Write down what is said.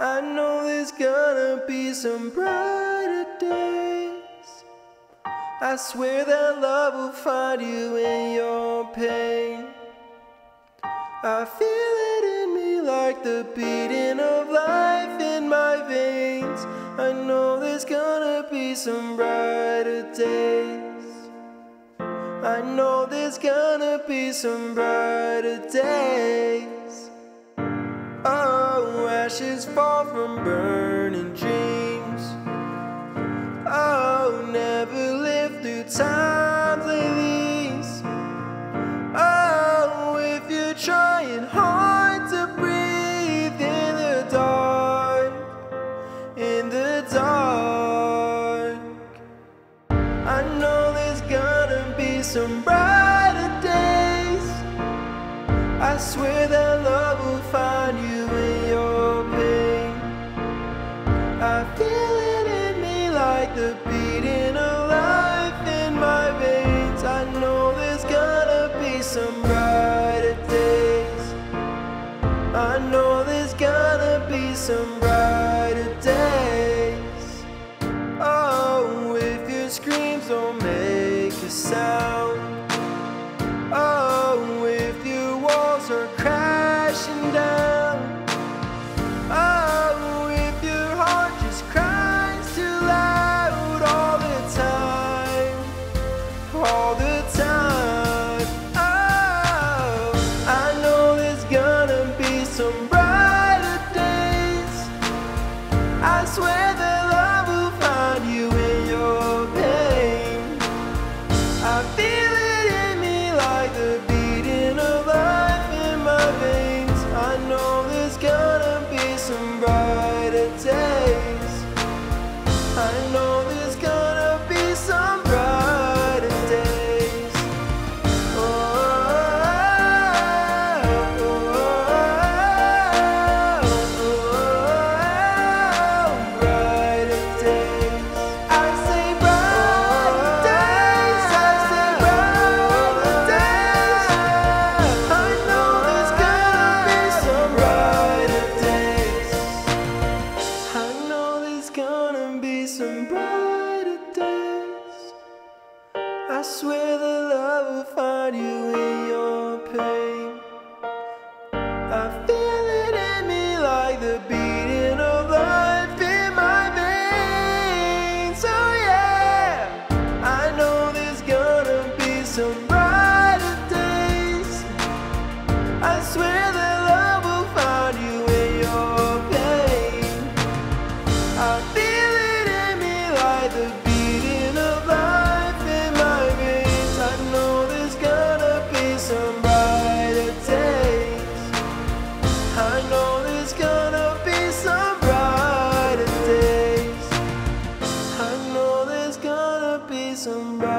I know there's gonna be some brighter days. I swear that love will find you in your pain. I feel it in me like the beating of life in my veins. I know there's gonna be some brighter days. I know there's gonna be some brighter days. Oh, ashes fall from burning dreams. Oh, never live through times like these. Oh, if you're trying hard to breathe in the dark, in the dark. I know there's gonna be some brighter days. I swear that like the beating of life in my veins. I know there's gonna be some brighter days. I know there's gonna be some some brighter days. I swear swear the love will find you brighter